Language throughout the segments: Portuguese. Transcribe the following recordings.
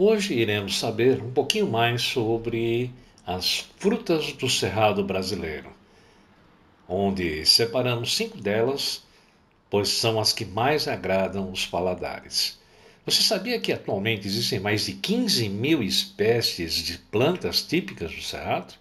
Hoje iremos saber um pouquinho mais sobre as frutas do cerrado brasileiro, onde separamos cinco delas, pois são as que mais agradam os paladares. Você sabia que atualmente existem mais de 15 mil espécies de plantas típicas do cerrado?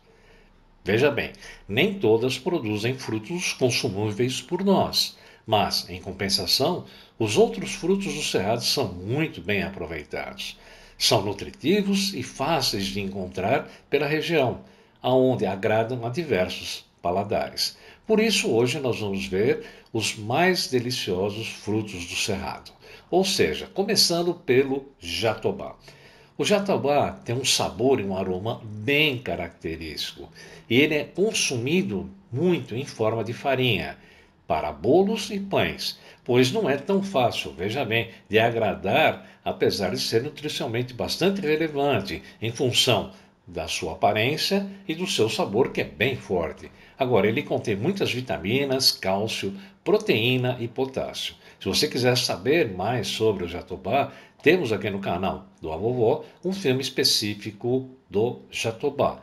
Veja bem, nem todas produzem frutos consumíveis por nós, mas, em compensação, os outros frutos do cerrado são muito bem aproveitados. São nutritivos e fáceis de encontrar pela região, aonde agradam a diversos paladares. Por isso, hoje nós vamos ver os mais deliciosos frutos do cerrado. Ou seja, começando pelo jatobá. O jatobá tem um sabor e um aroma bem característico e ele é consumido muito em forma de farinha para bolos e pães, pois não é tão fácil, veja bem, de agradar, apesar de ser nutricionalmente bastante relevante em função da sua aparência e do seu sabor, que é bem forte. Agora, ele contém muitas vitaminas, cálcio, proteína e potássio. Se você quiser saber mais sobre o jatobá, temos aqui no canal do Avovó um filme específico do jatobá.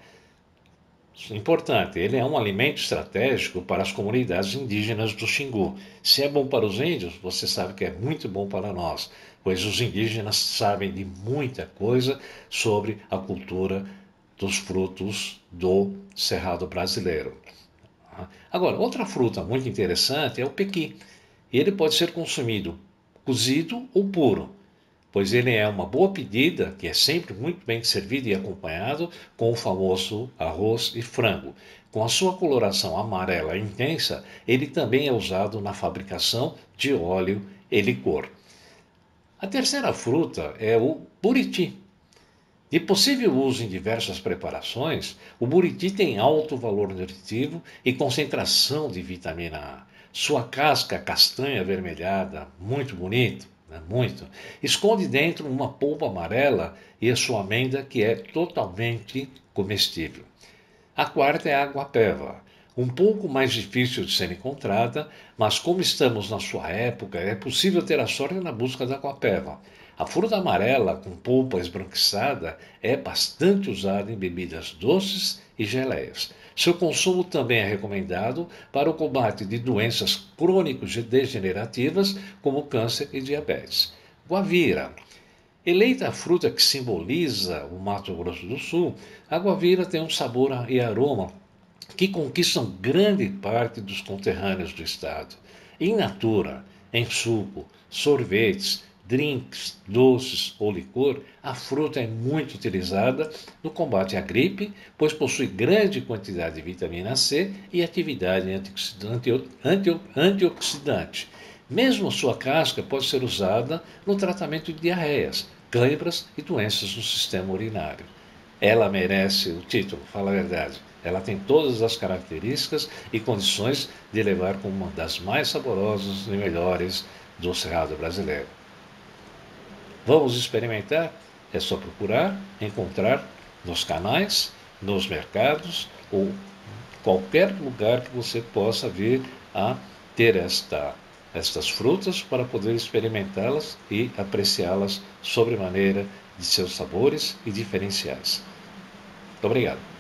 Importante, ele é um alimento estratégico para as comunidades indígenas do Xingu. Se é bom para os índios, você sabe que é muito bom para nós, pois os indígenas sabem de muita coisa sobre a cultura dos frutos do cerrado brasileiro. Agora, outra fruta muito interessante é o pequi. Ele pode ser consumido cozido ou puro, pois ele é uma boa pedida que é sempre muito bem servido e acompanhado com o famoso arroz e frango. Com a sua coloração amarela intensa, ele também é usado na fabricação de óleo e licor. A terceira fruta é o buriti. De possível uso em diversas preparações, o buriti tem alto valor nutritivo e concentração de vitamina A. Sua casca castanha avermelhada, muito bonito, né, muito, esconde dentro uma polpa amarela e a sua amêndoa que é totalmente comestível. A quarta é a aguapeva, um pouco mais difícil de ser encontrada, mas como estamos na sua época, é possível ter a sorte na busca da aguapeva. A fruta amarela com polpa esbranquiçada é bastante usada em bebidas doces e geleias. Seu consumo também é recomendado para o combate de doenças crônicas degenerativas, como câncer e diabetes. Guavira. Eleita a fruta que simboliza o Mato Grosso do Sul, a guavira tem um sabor e aroma que conquistam grande parte dos conterrâneos do estado. Em natura, em suco, sorvetes, drinks, doces ou licor, a fruta é muito utilizada no combate à gripe, pois possui grande quantidade de vitamina C e atividade antioxidante. Mesmo sua casca pode ser usada no tratamento de diarreias, cãibras e doenças no sistema urinário. Ela merece o título, fala a verdade. Ela tem todas as características e condições de levar como uma das mais saborosas e melhores do cerrado brasileiro. Vamos experimentar? É só procurar, encontrar nos canais, nos mercados ou qualquer lugar que você possa vir a ter esta, estas frutas para poder experimentá-las e apreciá-las sobremaneira de seus sabores e diferenciais. Muito obrigado.